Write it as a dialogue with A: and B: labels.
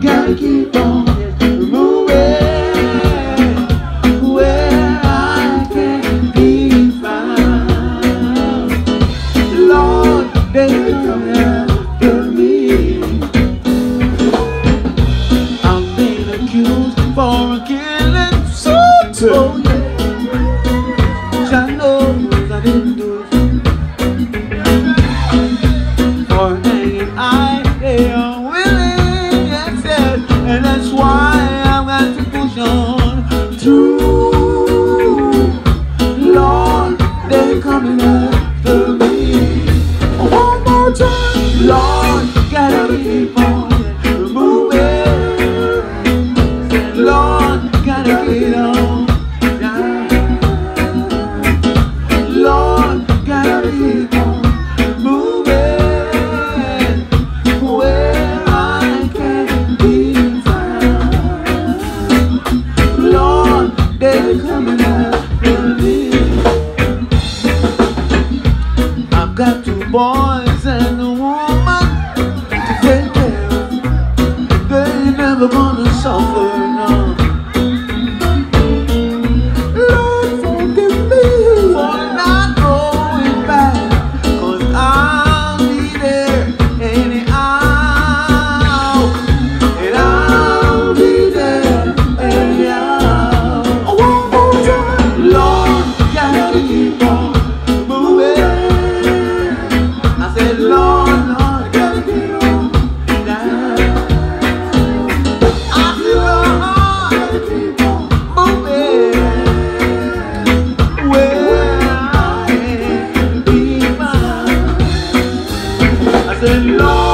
A: gotta keep on moving where I can be found. Lord, they come after me. I'm being accused for killing so oh yeah. Lord, they're coming after me. One more time, Lord, I've got two boys and a woman to take care of. They never gonna suffer, I Lord,